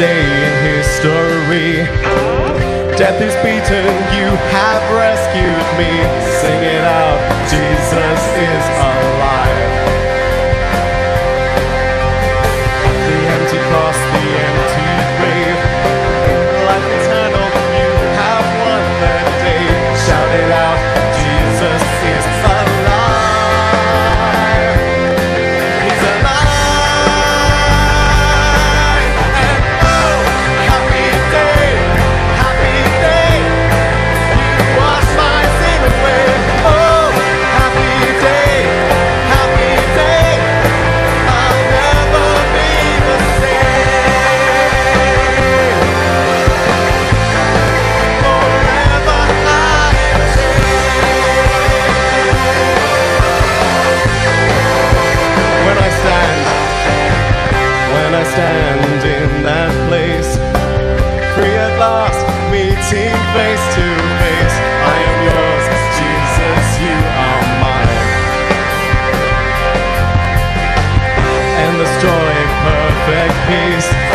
day in history. Death is beaten, you have rescued me. Sing it out, Jesus is alive. The empty cross, the empty grave. Life eternal, you have won that day. Shout it out. stand in that place. Free at last, meeting face to face. I am yours, Jesus, you are mine. Endless joy, perfect peace.